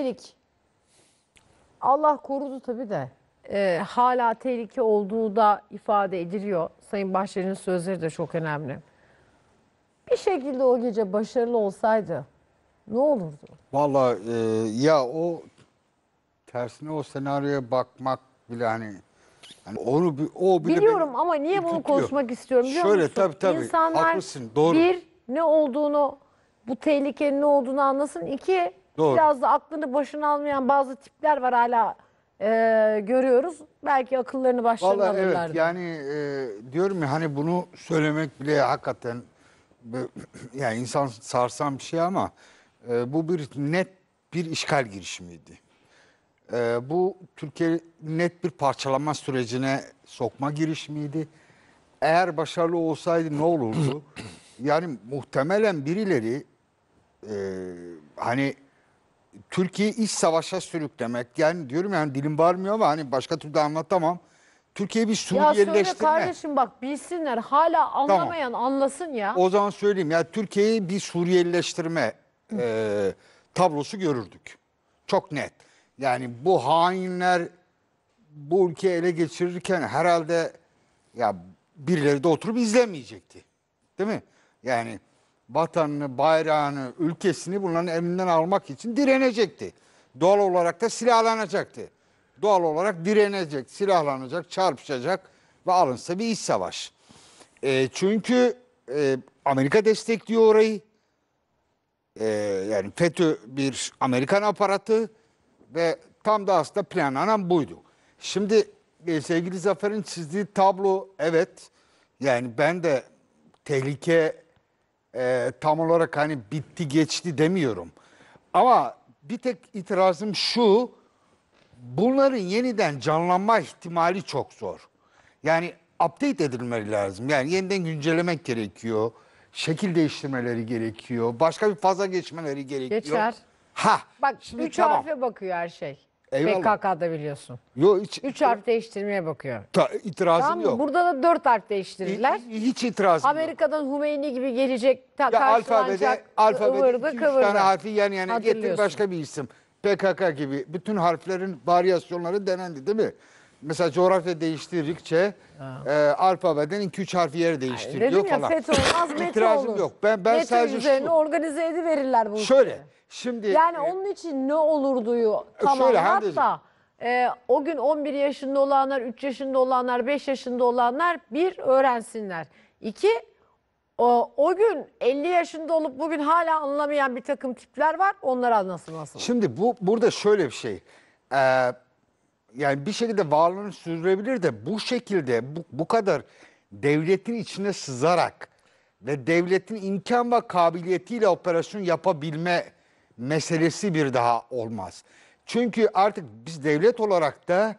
Melik. Allah korudu tabii de. Ee, hala tehlike olduğu da ifade ediliyor. Sayın Bahçeli'nin sözleri de çok önemli. Bir şekilde o gece başarılı olsaydı ne olurdu? Vallahi e, ya o tersine o senaryoya bakmak bile hani, hani onu o bile Biliyorum ama niye bunu ürkütüyor. konuşmak istiyorum biliyor Şöyle, musun? tabii, tabii. İnsanlar Haklısın, doğru. bir ne olduğunu bu tehlikenin ne olduğunu anlasın. İki Doğru. biraz da aklını başına almayan bazı tipler var hala e, görüyoruz. Belki akıllarını başlarına Vallahi alırlardı. evet yani e, diyorum ya hani bunu söylemek bile hakikaten bö- yani insan sarsan bir şey ama e, bu bir net bir işgal girişimiydi. E, bu Türkiye net bir parçalanma sürecine sokma girişimiydi. Eğer başarılı olsaydı ne olurdu? yani muhtemelen birileri e, hani Türkiye'yi iç savaşa sürüklemek. Yani diyorum yani dilim varmıyor ama hani başka türlü anlatamam. Türkiye'yi bir ya söyle Suriyelileştirme. kardeşim bak bilsinler hala anlamayan anlasın ya. O zaman söyleyeyim ya Türkiye'yi bir Suriyelileştirme e, tablosu görürdük. Çok net. Yani bu hainler bu ülkeyi ele geçirirken herhalde ya birileri de oturup izlemeyecekti. Değil mi? Yani vatanını, bayrağını, ülkesini bunların elinden almak için direnecekti. Doğal olarak da silahlanacaktı. Doğal olarak direnecek, silahlanacak, çarpışacak ve alınsa bir iç savaş. E, çünkü e, Amerika destekliyor orayı. E, yani FETÖ bir Amerikan aparatı ve tam da aslında planlanan buydu. Şimdi e, sevgili Zafer'in çizdiği tablo evet yani ben de tehlike e, tam olarak hani bitti geçti demiyorum. Ama bir tek itirazım şu bunların yeniden canlanma ihtimali çok zor. Yani update edilmeleri lazım. Yani yeniden güncellemek gerekiyor. Şekil değiştirmeleri gerekiyor. Başka bir faza geçmeleri gerekiyor. Geçer. Ha. Bak şimdi üç tamam. harfe bakıyor her şey. Eyvallah. PKK'da biliyorsun. Yo, hiç, Üç harf değiştirmeye bakıyor. Ta- itirazım Tamam yok. Burada da dört harf değiştirirler. Hi- Hiç itirazım yok. Amerika'dan Humeyni gibi gelecek, ta- Ya alfabede, alfabede ıvırdı iki, üç kıvırdı. tane harfi yan yana getir başka bir isim. PKK gibi bütün harflerin varyasyonları denendi değil mi? Mesela coğrafya değiştirdikçe e, alfabeden 2-3 harfi yer değiştiriyor Dedim ya falan. FETÖ olmaz METÖ İtirazım olur. yok. Ben, ben METÖ sadece üzerine şu. organize ediverirler bu Şöyle. işleri. Şimdi Yani e, onun için ne olurduyu tam Şöyle anlat Hande'ciğim. da e, o gün 11 yaşında olanlar, 3 yaşında olanlar, 5 yaşında olanlar bir öğrensinler. İki, o, o gün 50 yaşında olup bugün hala anlamayan bir takım tipler var. Onları anlasın nasıl? Şimdi bu burada şöyle bir şey. Ee, yani bir şekilde varlığını sürdürebilir de bu şekilde bu, bu kadar devletin içine sızarak ve devletin imkan ve kabiliyetiyle operasyon yapabilme meselesi bir daha olmaz. Çünkü artık biz devlet olarak da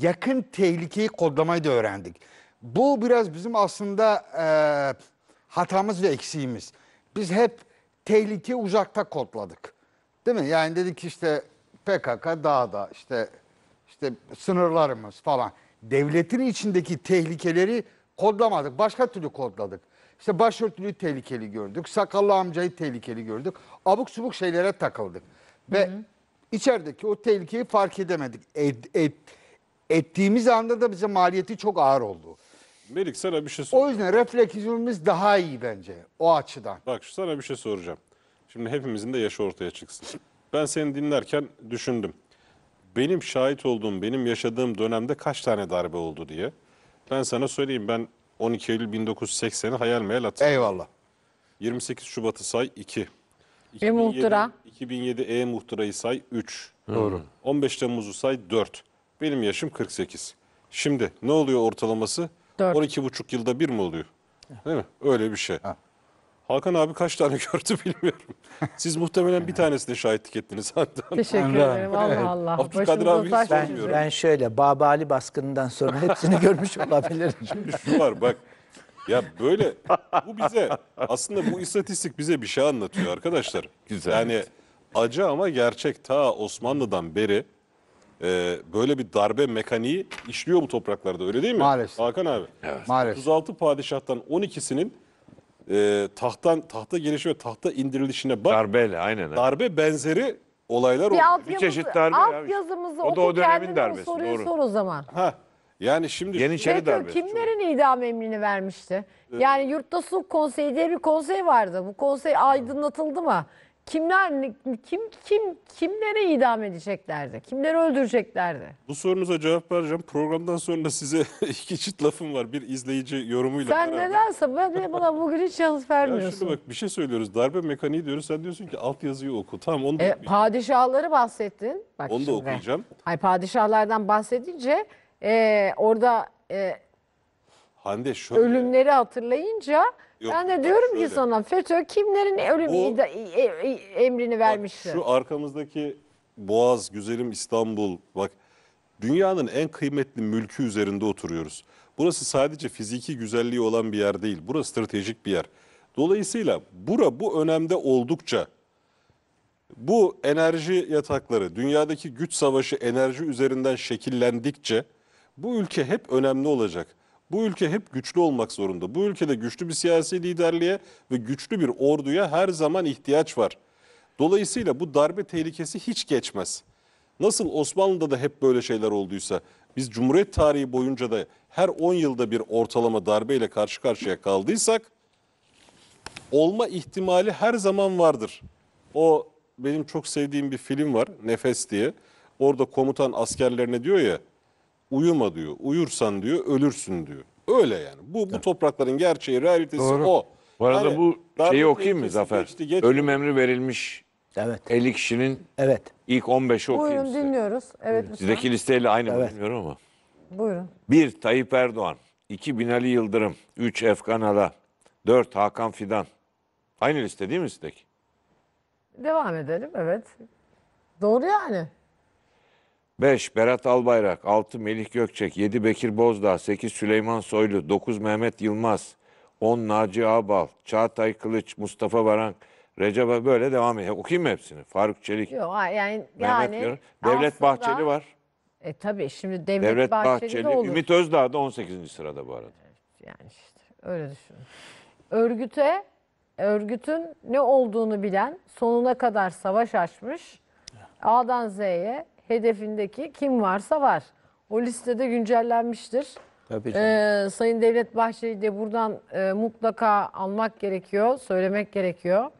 yakın tehlikeyi kodlamayı da öğrendik. Bu biraz bizim aslında e, hatamız ve eksiğimiz. Biz hep tehlikeyi uzakta kodladık. Değil mi? Yani dedik işte PKK dağda işte işte sınırlarımız falan. Devletin içindeki tehlikeleri kodlamadık. Başka türlü kodladık. İşte başörtülüyü tehlikeli gördük. Sakallı amcayı tehlikeli gördük. Abuk subuk şeylere takıldık. Ve içerideki o tehlikeyi fark edemedik. Et- et- ettiğimiz anda da bize maliyeti çok ağır oldu. Melik sana bir şey O soracağım. yüzden refleksiyonumuz daha iyi bence o açıdan. Bak sana bir şey soracağım. Şimdi hepimizin de yaşı ortaya çıksın. Ben seni dinlerken düşündüm. Benim şahit olduğum, benim yaşadığım dönemde kaç tane darbe oldu diye. Ben sana söyleyeyim ben 12 Eylül 1980'i hayal meyal hatırlıyorum. Eyvallah. 28 Şubat'ı say 2. E muhtıra? 2007 E muhtırayı say 3. Doğru. 15 Temmuz'u say 4. Benim yaşım 48. Şimdi ne oluyor ortalaması? Dört. 12,5 yılda bir mi oluyor? Değil mi? Öyle bir şey. Hakan abi kaç tane gördü bilmiyorum. Siz muhtemelen bir tanesine şahitlik ettiniz hatta. Teşekkür ederim. Allah Allah. Abdülkadir abi taş Ben- Ben, şöyle Babali baskınından sonra hepsini görmüş olabilirim. Şu var bak. Ya böyle bu bize aslında bu istatistik bize bir şey anlatıyor arkadaşlar. Güzel. Yani acı ama gerçek ta Osmanlı'dan beri e, böyle bir darbe mekaniği işliyor bu topraklarda öyle değil mi? Maalesef. Hakan abi. Maalesef. 36 padişahtan 12'sinin e, tahttan tahta gelişi ve tahta indirilişine bak. Darbeyle aynen. Darbe benzeri olaylar oldu. Bir alt Bir yazımızı, çeşit darbe ya. alt yazımızı O da oku o dönemin kendine darbesi, soruyu doğru. sor o zaman. Ha. Yani şimdi Yeniçeri FETÖ darbesi. kimlerin idam emrini vermişti? Yani Yurtta Sulh Konseyi diye bir konsey vardı. Bu konsey aydınlatıldı mı? Kimler kim kim kimleri idam edeceklerdi? Kimleri öldüreceklerdi? bu sorunuza cevap vereceğim. Programdan sonra size iki çift lafım var. Bir izleyici yorumuyla Sen beraber. nedense ben buna bugün hiç yanıt Ya vermiyorsun. şimdi bak bir şey söylüyoruz. Darbe mekaniği diyoruz. Sen diyorsun ki altyazıyı oku. Tamam onu da, E, padişahları bahsettin. Bak onu da şimdi. okuyacağım. Ay padişahlardan bahsedince e, orada e, Hande şöyle. ölümleri hatırlayınca Yok, ben de diyorum şöyle. ki sana FETÖ kimlerin ölüm O- ida- e- e- emrini vermişti? Şu arkamızdaki Boğaz, güzelim İstanbul. Bak dünyanın en kıymetli mülkü üzerinde oturuyoruz. Burası sadece fiziki güzelliği olan bir yer değil. Burası stratejik bir yer. Dolayısıyla bura bu önemde oldukça bu enerji yatakları, dünyadaki güç savaşı enerji üzerinden şekillendikçe bu ülke hep önemli olacak. Bu ülke hep güçlü olmak zorunda. Bu ülkede güçlü bir siyasi liderliğe ve güçlü bir orduya her zaman ihtiyaç var. Dolayısıyla bu darbe tehlikesi hiç geçmez. Nasıl Osmanlı'da da hep böyle şeyler olduysa biz Cumhuriyet tarihi boyunca da her 10 yılda bir ortalama darbeyle karşı karşıya kaldıysak olma ihtimali her zaman vardır. O benim çok sevdiğim bir film var Nefes diye. Orada komutan askerlerine diyor ya uyuma diyor. Uyursan diyor ölürsün diyor. Öyle yani. Bu bu toprakların gerçeği, realitesi o. Bu arada Yani bu darbe şeyi okuyayım mı tehlikesi Zafer? geçti, geçmedi. Ölüm emri verilmiş Evet. 50 kişinin Evet. ilk 15'i okuyayım Buyurun size. dinliyoruz. Evet lütfen. Sizdeki listeyle aynı mı Evet. bilmiyorum ama. Buyurun. 1. Tayyip Erdoğan 2. Binali Yıldırım 3. Efkan Ala 4. Hakan Fidan Aynı liste değil mi sizdeki? Devam edelim evet. Doğru yani. 5. Berat Albayrak 6. Melih Gökçek 7. Bekir Bozdağ 8. Süleyman Soylu 9. Mehmet Yılmaz 10. Naci Ağbal Çağatay Kılıç Mustafa Varank Recep böyle devam ediyor. Okuyayım mı hepsini? Faruk Çelik Yok yani Mehmet yani Yarın. Devlet aslında- Bahçeli var. E tabii şimdi Devlet, Devlet Bahçeli, Bahçeli, de olur. Ümit Özdağ da 18. sırada bu arada. Yani işte öyle düşünün. Örgüte, örgütün ne olduğunu bilen sonuna kadar savaş açmış. A'dan Z'ye hedefindeki kim varsa var. O listede güncellenmiştir. Tabii canım. Ee, Sayın Devlet Bahçeli de buradan e, mutlaka almak gerekiyor, söylemek gerekiyor.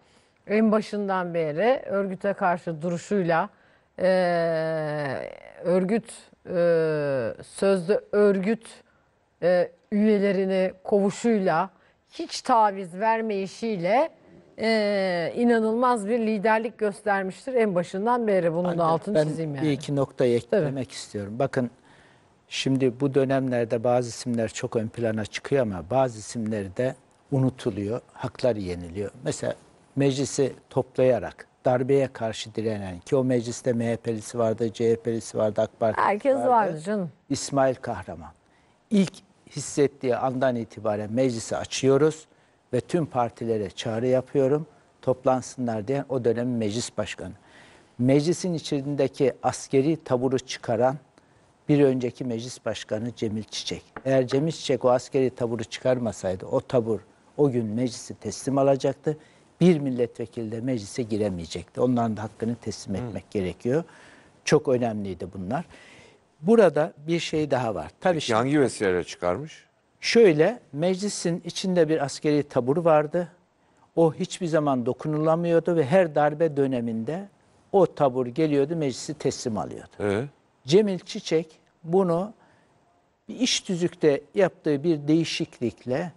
En başından beri örgüte karşı duruşuyla, e, örgüt e, sözde örgüt e, üyelerini kovuşuyla, hiç taviz vermeyişiyle e, inanılmaz bir liderlik göstermiştir en başından beri. Bunun da altını ben çizeyim yani. bir iki noktayı eklemek istiyorum. Bakın şimdi bu dönemlerde bazı isimler çok ön plana çıkıyor ama bazı isimler de unutuluyor, hakları yeniliyor. Mesela meclisi toplayarak darbeye karşı direnen ki o mecliste MHP'lisi vardı, CHP'lisi vardı, AK Partisi Herkes vardı. vardı canım. İsmail Kahraman. İlk hissettiği andan itibaren meclisi açıyoruz ve tüm partilere çağrı yapıyorum. Toplansınlar diyen o dönemin meclis başkanı. Meclisin içindeki askeri taburu çıkaran bir önceki meclis başkanı Cemil Çiçek. Eğer Cemil Çiçek o askeri taburu çıkarmasaydı o tabur o gün meclisi teslim alacaktı. Bir milletvekili de meclise giremeyecekti. Onların da hakkını teslim etmek gerekiyor. Çok önemliydi bunlar. Burada bir şey daha var. Tabii şimdi Hangi vesileyle çıkarmış? Şöyle meclisin içinde bir askeri tabur vardı. O hiçbir zaman dokunulamıyordu ve her darbe döneminde o tabur geliyordu meclisi teslim alıyordu. Ee? Cemil Çiçek bunu bir iş tüzükte yaptığı bir değişiklikle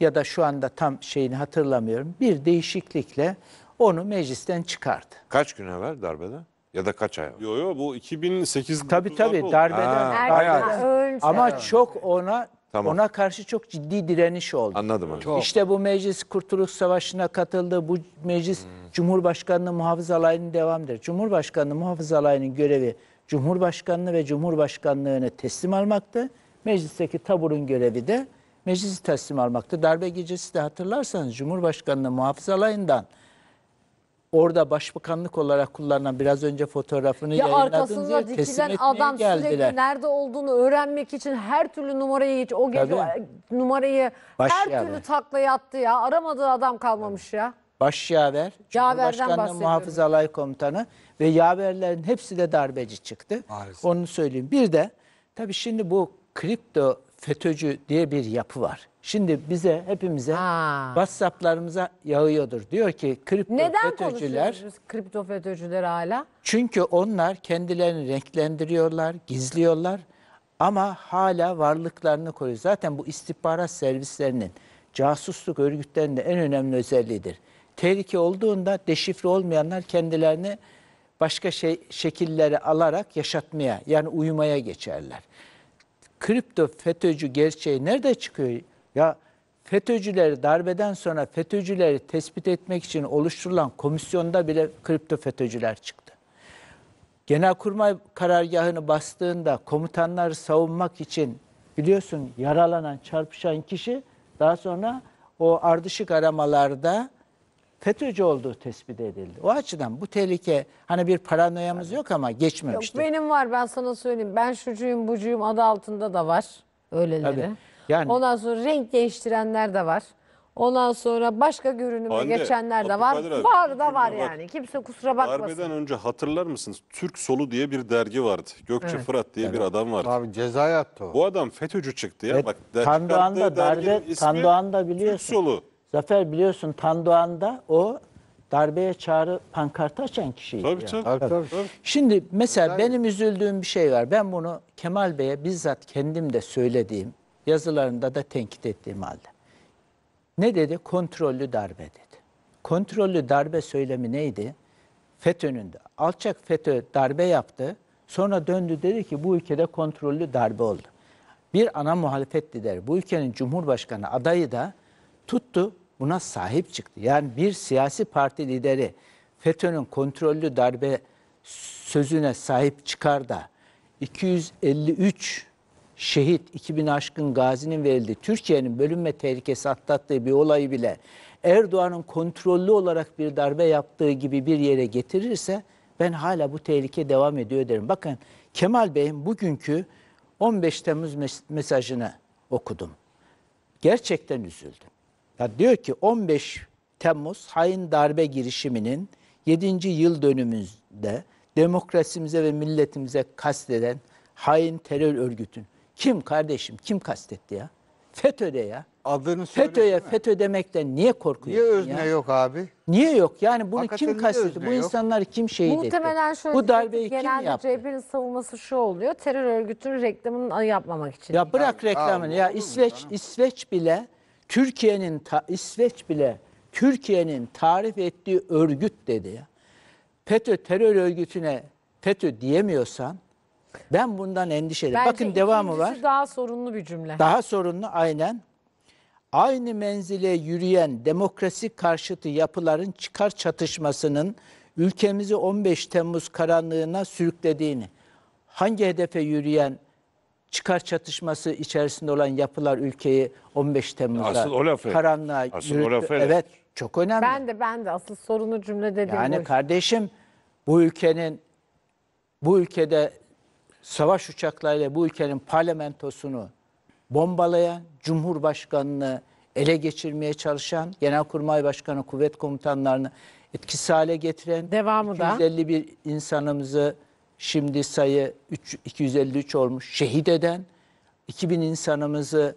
ya da şu anda tam şeyini hatırlamıyorum. Bir değişiklikle onu meclisten çıkardı. Kaç gün evvel darbeden? Ya da kaç ay evvel? Yo yo bu 2008 Tabii tabii darbeden. Ha, darbeden-. Ama çok ona Tamam. ona karşı çok ciddi direniş oldu. Anladım. anladım. İşte bu meclis Kurtuluş Savaşı'na katıldı. Bu meclis Cumhurbaşkanlığı Muhafız Alayı'nın devamıdır. Cumhurbaşkanlığı Muhafız Alayı'nın görevi Cumhurbaşkanlığı ve Cumhurbaşkanlığını teslim almaktı. Meclisteki taburun görevi de meclisi teslim almaktı. Darbe gecesi de hatırlarsanız Cumhurbaşkanlığı Muhafız Alayı'ndan orada başbakanlık olarak kullanılan biraz önce fotoğrafını Ya yer teslim dikilen etmeye adam geldiler. sürekli nerede olduğunu öğrenmek için her türlü numarayı hiç o gece Tabii. numarayı Baş her yaver. türlü takla yattı ya. Aramadığı adam kalmamış ya. Başyaver, Yaverden Cumhurbaşkanlığı. Muhafız Alay Komutanı ve yaverlerin hepsi de darbeci çıktı. Maalesef. Onu söyleyeyim. Bir de tabii şimdi bu kripto FETÖ'cü diye bir yapı var. Şimdi bize hepimize Ha. WhatsApp'larımıza yağıyordur. Diyor ki kripto Neden FETÖ'cüler konuşuyoruz biz kripto FETÖ'cüler hala? çünkü onlar kendilerini renklendiriyorlar, gizliyorlar ama hala varlıklarını koruyor. Zaten bu istihbarat servislerinin, casusluk örgütlerinin de en önemli özelliğidir. Tehlike olduğunda deşifre olmayanlar kendilerini başka şey şekilleri alarak yaşatmaya yani uyumaya geçerler. Kripto FETÖ'cü gerçeği nerede çıkıyor? Ya FETÖ'cüleri darbeden sonra FETÖ'cüleri tespit etmek için oluşturulan komisyonda bile kripto FETÖ'cüler çıktı. Genelkurmay karargahını bastığında komutanları savunmak için biliyorsun yaralanan, çarpışan kişi daha sonra o ardışık aramalarda FETÖ'cü olduğu tespit edildi. O açıdan bu tehlike hani bir paranoyamız yok ama Yok geçmemiştir. benim var ben sana söyleyeyim. Ben şucuyum bucuyum adı altında da var öyleleri. Tabii. Yani- Ondan sonra renk değiştirenler de var. Ondan sonra başka görünüme Hande, geçenler de var. Abi, Var da var var. yani. Kimse kusura bakmasın. Darbeden önce hatırlar mısınız? Türk Solu diye bir dergi vardı. Gökçe Fırat diye bir adam vardı. Abi ceza yattı o. Bu adam FETÖ'cü çıktı ya. Evet, Bak, çıkarttığı derginin darbe, ismi Tandoğan'da biliyorsun. Türk Solu. Zafer biliyorsun Tandoğan'da o darbeye çağrı pankartı açan kişiydi. Tabii ya. tabii. Tabii, tabii. Şimdi mesela benim üzüldüğüm bir şey var. Ben bunu Kemal Bey'e bizzat kendim de söylediğim, yazılarında da tenkit ettiğim halde. Ne dedi? Kontrollü darbe dedi. Kontrollü darbe söylemi neydi? FETÖ'nün de. Alçak FETÖ darbe yaptı. Sonra döndü dedi ki bu ülkede kontrollü darbe oldu. Bir ana muhalefet lideri, bu ülkenin cumhurbaşkanı adayı da tuttu buna sahip çıktı. Yani bir siyasi parti lideri FETÖ'nün kontrollü darbe sözüne sahip çıkar da 253 şehit 2000 aşkın gazinin verildiği Türkiye'nin bölünme tehlikesi atlattığı bir olayı bile Erdoğan'ın kontrollü olarak bir darbe yaptığı gibi bir yere getirirse ben hala bu tehlike devam ediyor derim. Bakın Kemal Bey'in bugünkü 15 Temmuz mes- mesajını okudum. Gerçekten üzüldüm. Ya diyor ki 15 Temmuz hain darbe girişiminin 7. yıl dönümünde demokrasimize ve milletimize kasteden hain terör örgütün. Kim kardeşim? Kim kastetti ya? FETÖ'de ya. Adını FETÖ'ye. FETÖ demekten niye Niye korkuyorsun özne ya? yok abi? Niye yok? Yani bunu Hakikaten kim niye kastetti? özne Bu yok? insanları kim şehit etti? Muhtemelen şöyle Bu darbeyi kim genelde yaptı? CHP'nin savunması şu oluyor. Terör örgütünün reklamını yapmamak için. Ya bırak reklamını. ya, Ya olur mu İsveç? İsveç bile Türkiye'nin ta- İsveç bile Türkiye'nin tarif ettiği örgüt dedi ya. FETÖ terör örgütüne FETÖ diyemiyorsan ben bundan endişeliyim. Bence Bakın devamı var. daha sorunlu bir cümle. Daha sorunlu aynen. Aynı menzile yürüyen demokrasi karşıtı yapıların çıkar çatışmasının ülkemizi 15 Temmuz karanlığına sürüklediğini, hangi hedefe yürüyen çıkar çatışması içerisinde olan yapılar ülkeyi 15 Temmuz'da Asıl o lafı. karanlığa Asıl o yürüttü? lafı. Evet, çok önemli. Ben de ben de asıl sorunlu cümle dediğim Yani bu. kardeşim bu ülkenin bu ülkede savaş uçaklarıyla bu ülkenin parlamentosunu bombalayan, Cumhurbaşkanını ele geçirmeye çalışan, Genelkurmay Başkanı, kuvvet komutanlarını etkisiz hale getiren, Devamı da. 251 insanımızı şimdi sayı üç- 253 olmuş şehit eden, 2000 insanımızı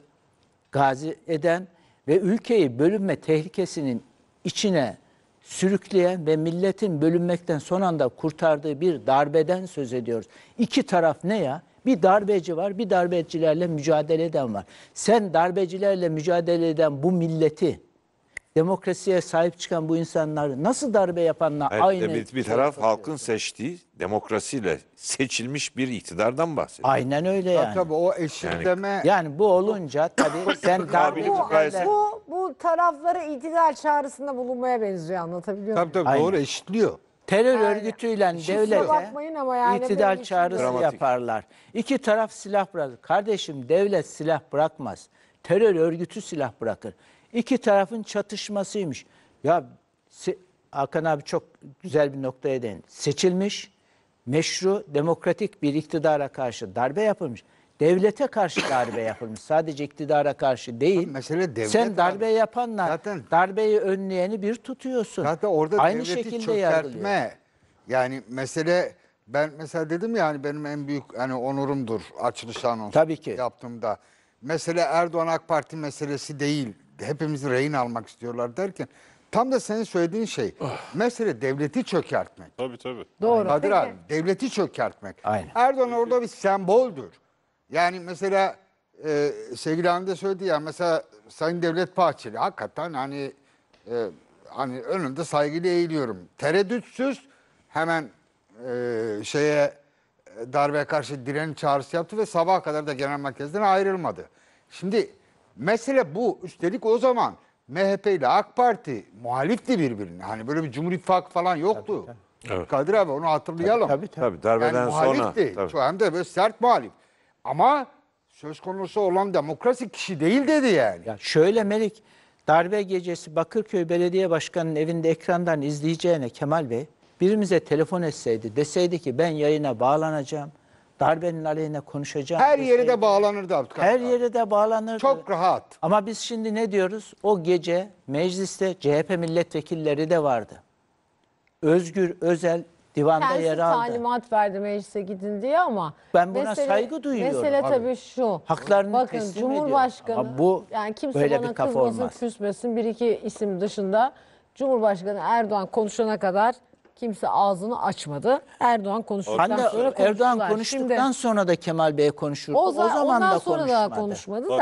gazi eden ve ülkeyi bölünme tehlikesinin içine sürükleyen ve milletin bölünmekten son anda kurtardığı bir darbeden söz ediyoruz. İki taraf ne ya? Bir darbeci var, bir darbecilerle mücadele eden var. Sen darbecilerle mücadele eden bu milleti, demokrasiye sahip çıkan bu insanları nasıl darbe yapanla Evet, aynı... bir, bir taraf halkın seçtiği demokrasiyle seçilmiş bir iktidardan bahsediyor. Aynen öyle Ya yani. tabii o eşitleme Yani bu olunca tabii sen darbe mukayese- Bu, bu taraflara itidal çağrısında bulunmaya benziyor anlatabiliyor muyum? tabii tabii Aynen. doğru eşitliyor. terör örgütüyle devlete ama yani itidal çağrısı Dramatik. yaparlar. İki taraf silah bırakır. Kardeşim devlet silah bırakmaz. Terör örgütü silah bırakır. İki tarafın çatışmasıymış. Ya se- Hakan abi çok güzel bir noktaya değindi. Seçilmiş, meşru, demokratik bir iktidara karşı darbe yapılmış. Devlete karşı darbe yapılmış. Sadece iktidara karşı değil. Mesele devlet Sen darbe abi. yapanlar Zaten- darbeyi önleyeni bir tutuyorsun. Zaten orada Aynı devleti şekilde yargılıyor. çökertme Yani mesele ben mesela dedim ya hani benim en büyük hani onurumdur açılış anonsu Tabii ki. yaptığımda. Mesele Erdoğan AK Parti meselesi değil. Hepimizi rehin almak istiyorlar derken tam da senin söylediğin şey. mesele devleti çökertmek. Tabii tabii. Doğru. Kadir abi devleti çökertmek. Aynen. Erdoğan orada bir semboldür. Yani mesela e, sevgili Hande söyledi ya mesela Sayın Devlet Bahçeli hakikaten hani e, hani önünde saygıyla eğiliyorum. Tereddütsüz hemen e, şeye e, darbeye karşı direniş çağrısı yaptı ve sabaha kadar da genel merkezden ayrılmadı. Şimdi mesele bu. Üstelik o zaman MHP ile AK Parti muhalifti birbirine. Hani böyle bir Cumhur İttifakı falan yoktu. Evet. Kadir abi onu hatırlayalım. Tabii, tabii. Tabii darbeden yani sonra. muhalifti. tabii. Şu Hem de böyle sert muhalif. Ama söz konusu olan demokrasi kişi değil dedi yani. Ya şöyle Melik, darbe gecesi Bakırköy Belediye Başkanı'nın evinde ekrandan izleyeceğine Kemal Bey birimize telefon etseydi deseydi ki ben yayına bağlanacağım, darbenin aleyhine konuşacağım. Her yere deseydi, de bağlanırdı Abdülkadir her yere de bağlanırdı. Çok rahat. Ama biz şimdi ne diyoruz? O gece mecliste CHP milletvekilleri de vardı. Özgür Özel divanda Kendisi yer aldı. talimat verdi meclise gidin diye ama Ben buna saygı duyuyorum. Mesele Abi. tabii şu. Haklarını Bakın teslim Cumhurbaşkanı ediyorum. Ama bu yani kimse böyle bana bir kafa kızmasın, olmaz. küsmesin. Bir iki isim dışında Cumhurbaşkanı Erdoğan konuşana kadar kimse ağzını açmadı. Erdoğan konuştuktan Hani sonra Erdoğan konuştular. konuştuktan Şimdi, sonra da Kemal Bey konuşurdu. o, O, za- zaman ondan da sonra konuşmadı. da konuşmadı da.